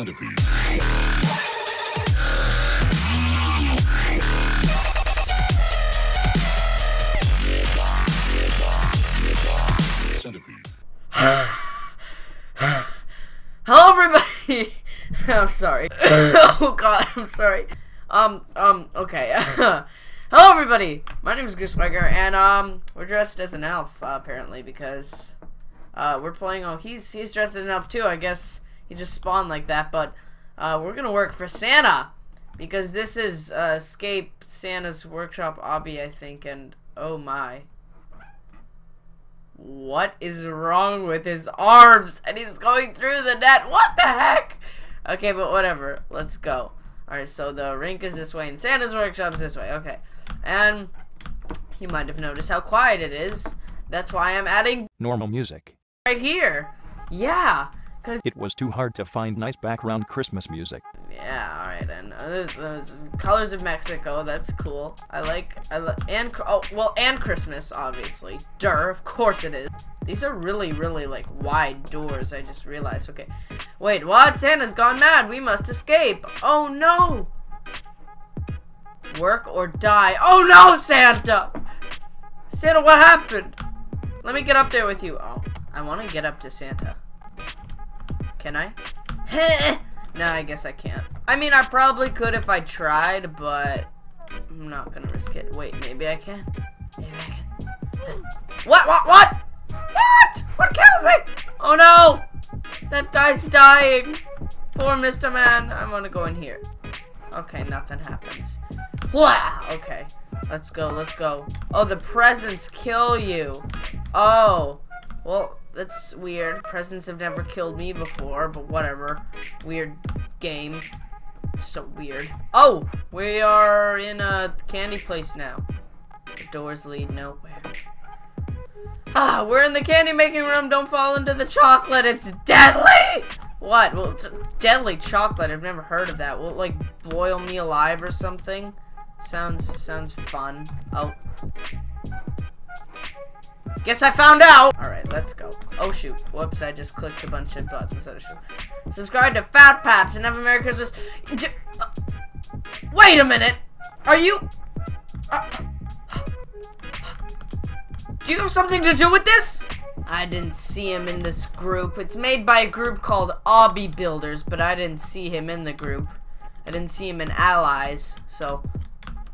Centipede. Hello, everybody. I'm sorry. oh God, I'm sorry. Um, um, okay. Hello, everybody. My name is Goosemaker, and um, we're dressed as an elf uh, apparently because uh, we're playing. Oh, he's he's dressed as an elf too. I guess he just spawned like that. But uh, we're gonna work for Santa because this is uh, Escape Santa's Workshop Obby, I think. And oh my. What is wrong with his arms? And he's going through the net. What the heck? Okay, but whatever. Let's go. Alright, so the rink is this way and Santa's workshop is this way. Okay. And you might have noticed how quiet it is. That's why I'm adding Normal music. right here. Yeah. Because, It was too hard to find nice background Christmas music. yeah, alright. And uh, there's, there's colors of Mexico. That's cool. I like, I li and, oh, well, and Christmas, obviously. Dur, of course it is. These are really, really, like, wide doors, I just realized. Okay. Wait, what? Santa's gone mad. We must escape. Oh, no. Work or die. Oh, no, Santa. Santa, what happened? Let me get up there with you. Oh, I want to get up to Santa. Can I? no, I guess I can't. I mean, I probably could if I tried, but I'm not gonna risk it. Wait, maybe I can. Maybe I can. What? What? What? What? What killed me? Oh no! That guy's dying. Poor Mr. Man. I want to go in here. Okay, nothing happens. Wow. Okay, let's go. Let's go. Oh, the presents kill you. Oh, well, that's weird. Presents have never killed me before, but whatever. Weird game. So weird. Oh, we are in a candy place now. The doors lead nowhere. Ah, we're in the candy making room. Don't fall into the chocolate. It's deadly. What? Well, deadly chocolate. I've never heard of that. Will it like boil me alive or something? Sounds sounds fun. Oh. Guess I found out! Alright, let's go. Oh shoot. Whoops, I just clicked a bunch of buttons. True. Subscribe to Fat Paps and have a Merry Christmas. D- uh, wait a minute! Are you... Uh, do you have something to do with this? I didn't see him in this group. It's made by a group called Obby Builders, but I didn't see him in the group. I didn't see him in Allies, so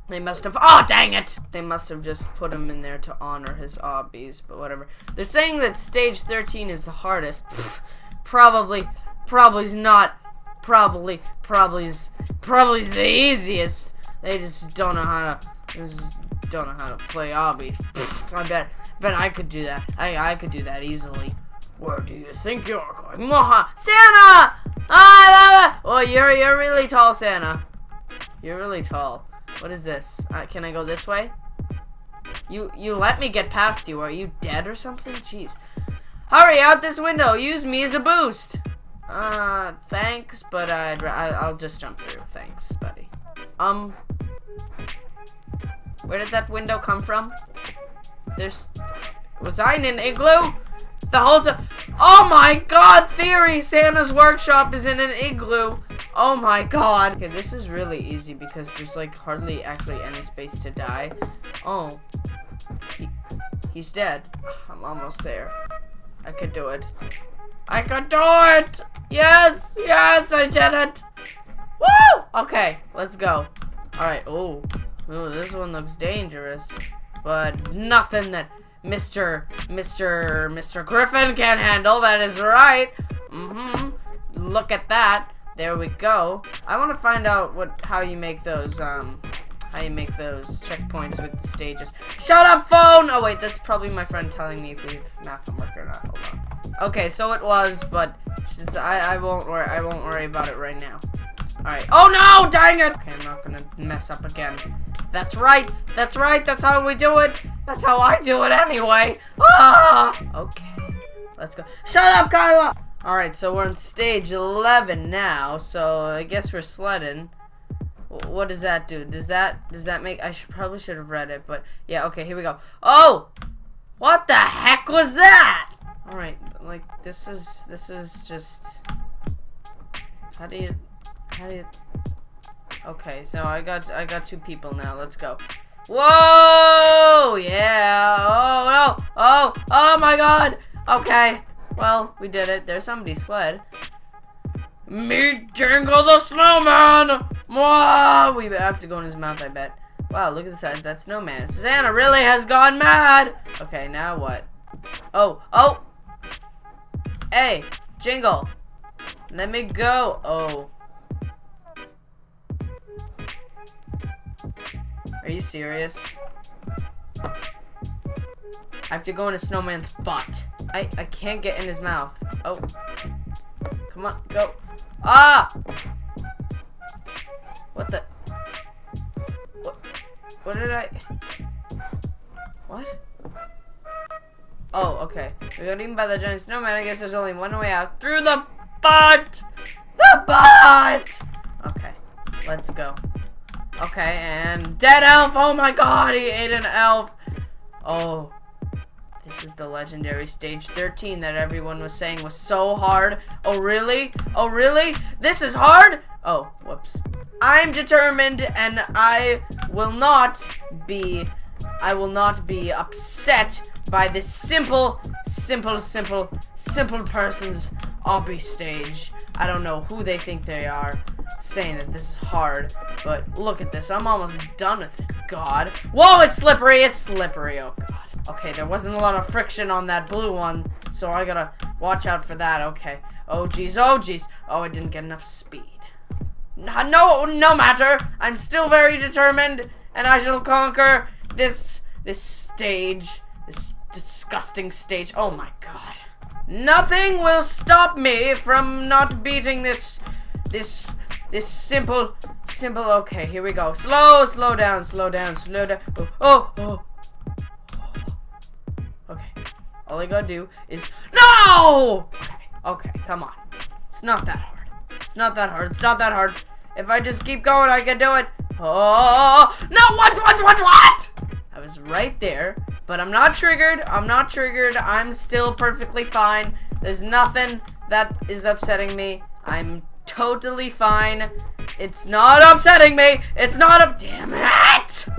they must have. Oh, dang it! They must have just put him in there to honor his obbies, but whatever. They're saying that stage 13 is the hardest. Pfft, probably, probably's not. Probably, probably's, probably's the easiest. They just don't know how to. Just don't know how to play obbies. I bet, bet I could do that. I, I could do that easily. Where do you think you're going? Santa! Ah, oh, you're you're really tall, Santa. You're really tall. What is this? Uh, can I go this way? You you let me get past you. Are you dead or something? Jeez. Hurry out this window. Use me as a boost. Uh, thanks, but I'd, I'll just jump through. Thanks, buddy. Um, where did that window come from? There's, was I in an igloo? The whole. Oh my god, theory! Santa's workshop is in an igloo. Oh my god. Okay, this is really easy because there's like hardly actually any space to die. Oh. He, he's dead. I'm almost there. I could do it. I could do it! Yes! Yes, I did it! Woo! Okay, let's go. Alright, oh. Ooh, this one looks dangerous. But nothing that Mr. Mr. Mr. Griffen can handle, that is right. Mm-hmm. Look at that. There we go. I want to find out what how you make those um how you make those checkpoints with the stages. Shut up, phone! Oh wait, that's probably my friend telling me if we have math homework or not. Hold on. Okay, so it was, but just, I I won't worry I won't worry about it right now. All right. Oh no! Dang it! Okay, I'm not gonna mess up again. That's right. That's right. That's how we do it. That's how I do it anyway. Ah! Okay. Let's go. Shut up, Kyla! Alright, so we're on stage 11 now, so I guess we're sledding. What does that do? Does that, does that make, I should, probably should have read it, but yeah, okay, here we go. Oh! What the heck was that? Alright, like, this is, this is just, How do you, how do you, okay, so I got, I got two people now, let's go. Whoa, yeah, oh, no, oh, oh my god, okay, well, we did it, there's somebody's sled. Meet Jingle the Snowman! Mwah! We have to go in his mouth, I bet. Wow, look at the size of that snowman. Susanna really has gone mad! Okay, now what? Oh, oh! Hey, Jingle! Let me go! Oh. Are you serious? I have to go in a snowman's butt. I, I can't get in his mouth. Oh. Come on, go. Ah! What the? What? What did I? What? Oh, okay. We got eaten by the giant snowman. I guess there's only one way out. Through the butt! The butt! Okay. Let's go. Okay, and dead elf! Oh my god, he ate an elf! Oh. This is the legendary stage 13 that everyone was saying was so hard. Oh, really? Oh, really? This is hard? Oh, whoops. I'm determined and I will not be I will not be upset by this simple, simple, simple, simple person's obby stage. I don't know who they think they are saying that this is hard, but look at this. I'm almost done with it. God. Whoa, it's slippery. It's slippery. Oh, God. Okay, there wasn't a lot of friction on that blue one, so I gotta watch out for that. Okay. Oh, jeez. Oh, jeez. Oh, I didn't get enough speed. No, no matter. I'm still very determined, and I shall conquer this this stage, this disgusting stage. Oh my god. Nothing will stop me from not beating this this this simple simple okay, here we go. Slow, slow down, slow down, slow down. Oh, oh, oh. All I gotta do is No! Okay, okay, come on. It's not that hard. It's not that hard. It's not that hard. If I just keep going, I can do it. Oh, no, what, what, what, what? I was right there, but I'm not triggered. I'm not triggered. I'm still perfectly fine. There's nothing that is upsetting me. I'm totally fine. It's not upsetting me. It's not up. Damn it.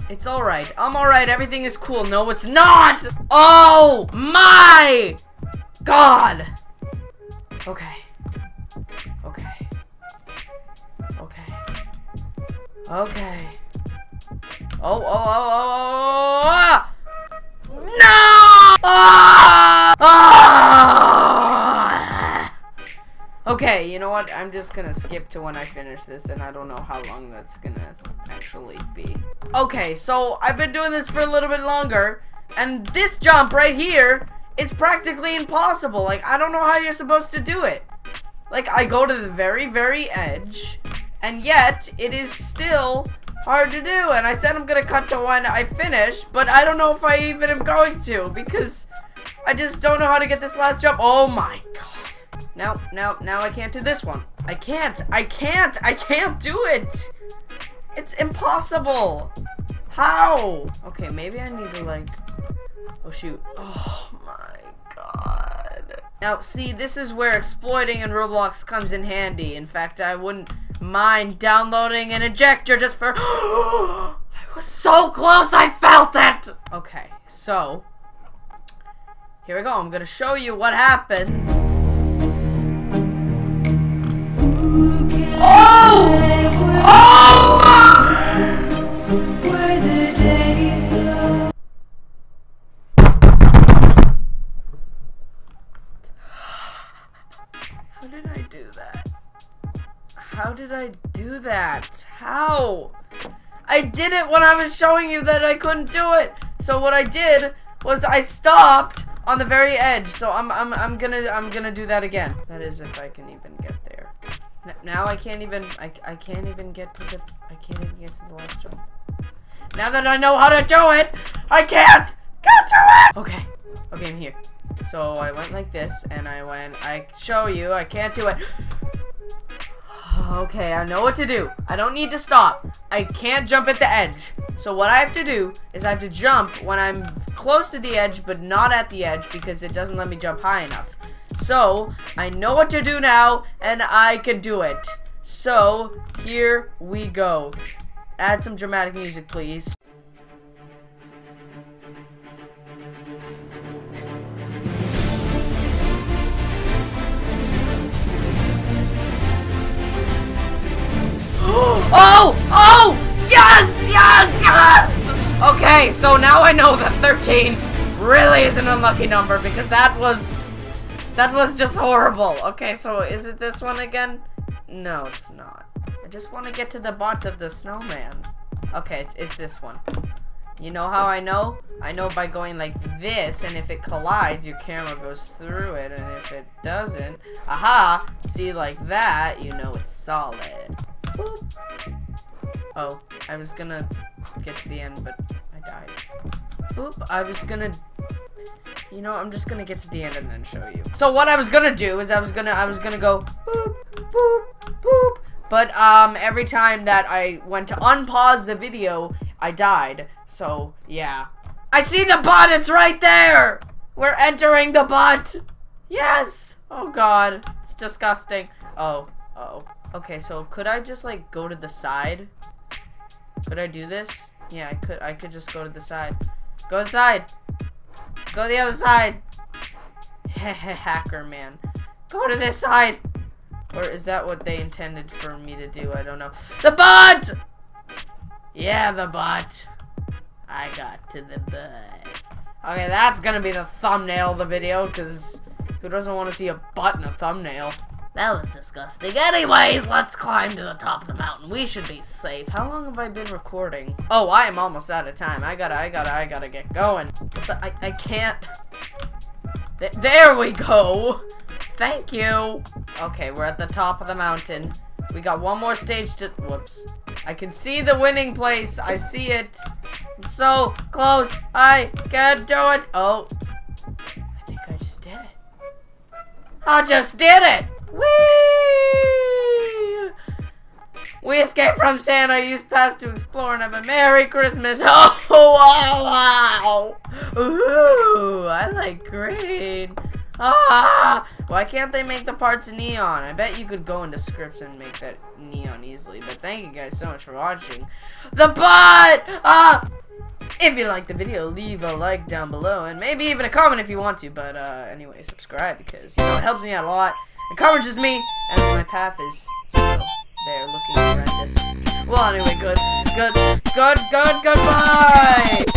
It's all right. I'm all right. Everything is cool. No, it's not. Oh my God. Okay. Okay. Okay. Okay. Oh, oh, oh, oh, oh, oh, ah! No! Ah! Ah! Okay, you know what? I'm just gonna skip to when I finish this, and I don't know how long that's gonna actually be. Okay, so I've been doing this for a little bit longer, and this jump right here is practically impossible. Like, I don't know how you're supposed to do it. Like, I go to the very, very edge, and yet it is still hard to do. And I said I'm gonna cut to when I finish, but I don't know if I even am going to because I just don't know how to get this last jump. Oh my god. Now, now, now I can't do this one. I can't. I can't. I can't do it. It's impossible. How? Okay, maybe I need to like. Oh shoot. Oh my god. Now, see, this is where exploiting in Roblox comes in handy. In fact, I wouldn't mind downloading an injector just for... I was so close, I felt it! Okay, so... Here we go, I'm gonna show you what happened. How did I do that? How did I do that? How? I did it when I was showing you that I couldn't do it. So what I did was I stopped on the very edge. So I'm I'm I'm gonna I'm gonna do that again. That is if I can even get now I can't even I I can't even get to the I can't even get to the last jump. Now that I know how to do it, I can't get to it. Okay. Okay, I'm here. So I went like this, and I went, I show you, I can't do it. Okay, I know what to do. I don't need to stop. I can't jump at the edge. So what I have to do is I have to jump when I'm close to the edge, but not at the edge because it doesn't let me jump high enough. So, I know what to do now, and I can do it. So, here we go. Add some dramatic music, please. Oh! Oh! Yes! Yes! Yes! Okay, so now I know that 13 really is an unlucky number because that was... That was just horrible. Okay, so is it this one again? No, it's not. I just want to get to the butt of the snowman. Okay, it's, it's this one. You know how I know? I know by going like this, and if it collides, your camera goes through it, and if it doesn't, aha, see like that, you know it's solid. Boop. Oh, I was gonna get to the end, but I died. Boop, I was gonna you know, I'm just gonna get to the end and then show you. So what I was gonna do is I was gonna I was gonna go boop boop boop but um every time that I went to unpause the video, I died. So yeah. I see the bot, it's right there! We're entering the bot! Yes! Oh god. It's disgusting. Oh, oh. Okay, so could I just like go to the side? Could I do this? Yeah, I could I could just go to the side. Go inside! Go the other side. Hacker man. Go to this side. Or is that what they intended for me to do? I don't know. The bot! Yeah, the bot. I got to the butt. Okay, that's gonna be the thumbnail of the video, because who doesn't want to see a butt in a thumbnail? That was disgusting. Anyways, let's climb to the top of the mountain. We should be safe. How long have I been recording? Oh, I am almost out of time. I gotta, I gotta, I gotta get going. The, I, I can't. Th there we go. Thank you. Okay, we're at the top of the mountain. We got one more stage to, whoops. I can see the winning place. I see it. I'm so close. I can do it. Oh, I think I just did it. I just did it. Whee! We escaped from Santa, used past to explore, and have a Merry Christmas. Oh, wow, wow. Ooh, I like green. Ah! Why can't they make the parts neon? I bet you could go into scripts and make that neon easily. But thank you guys so much for watching. The bot! Ah! If you liked the video, leave a like down below. And maybe even a comment if you want to. But uh, anyway, subscribe because, you know, it helps me out a lot encourages me, and my path is still there looking horrendous. Well, anyway, good, good, good, good, goodbye!